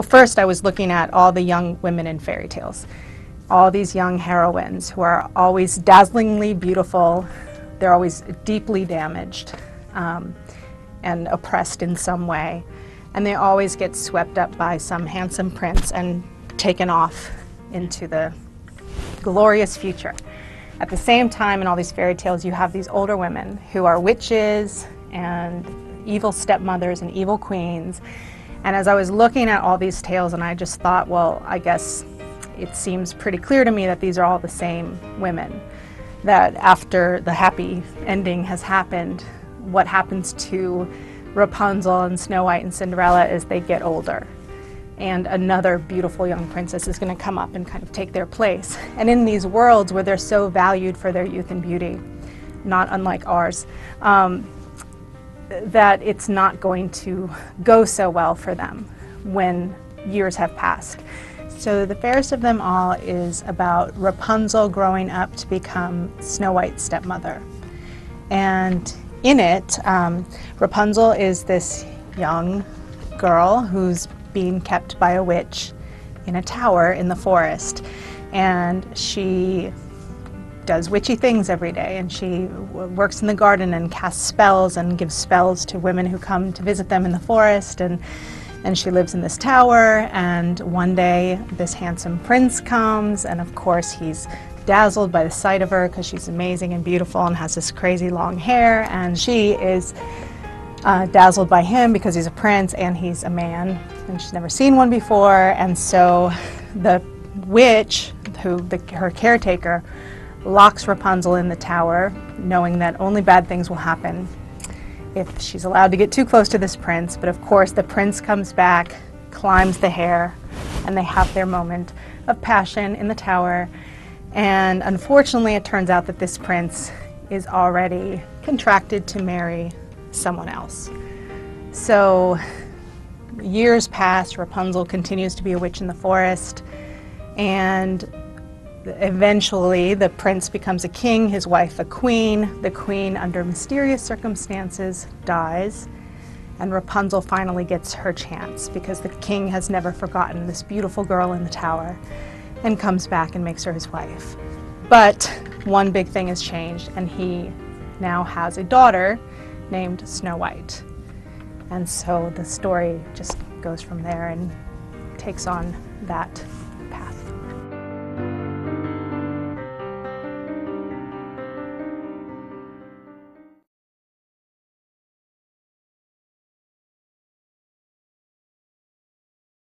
Well, first I was looking at all the young women in fairy tales. All these young heroines who are always dazzlingly beautiful, they're always deeply damaged um, and oppressed in some way. And they always get swept up by some handsome prince and taken off into the glorious future. At the same time, in all these fairy tales, you have these older women who are witches and evil stepmothers and evil queens. And as I was looking at all these tales, and I just thought, well, I guess it seems pretty clear to me that these are all the same women. That after the happy ending has happened, what happens to Rapunzel and Snow White and Cinderella is they get older and another beautiful young princess is going to come up and kind of take their place. And in these worlds where they're so valued for their youth and beauty, not unlike ours, um, that it's not going to go so well for them when years have passed. So the fairest of them all is about Rapunzel growing up to become Snow White's stepmother. And in it, um, Rapunzel is this young girl who's being kept by a witch in a tower in the forest. And she does witchy things every day and she works in the garden and casts spells and gives spells to women who come to visit them in the forest and and she lives in this tower and one day this handsome prince comes and of course he's dazzled by the sight of her because she's amazing and beautiful and has this crazy long hair and she is uh, dazzled by him because he's a prince and he's a man and she's never seen one before and so the witch who the, her caretaker locks Rapunzel in the tower knowing that only bad things will happen if she's allowed to get too close to this prince. But of course the prince comes back climbs the hair and they have their moment of passion in the tower. And unfortunately it turns out that this prince is already contracted to marry someone else. So years pass, Rapunzel continues to be a witch in the forest, and eventually the prince becomes a king, his wife a queen. The queen, under mysterious circumstances, dies, and Rapunzel finally gets her chance because the king has never forgotten this beautiful girl in the tower and comes back and makes her his wife. But one big thing has changed, and he now has a daughter named Snow White. And so the story just goes from there and takes on that